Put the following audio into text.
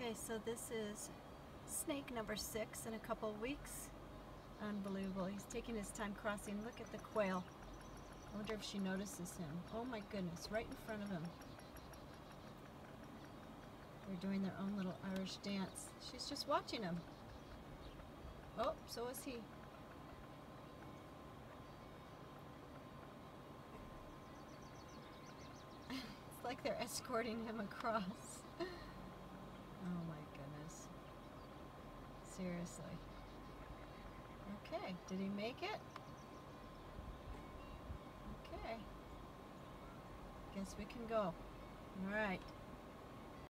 Okay, so this is snake number six in a couple weeks. Unbelievable. He's taking his time crossing. Look at the quail. I wonder if she notices him. Oh my goodness, right in front of him. They're doing their own little Irish dance. She's just watching him. Oh, so is he. it's like they're escorting him across. oh my goodness. Seriously. Okay, did he make it? Okay. Guess we can go. All right.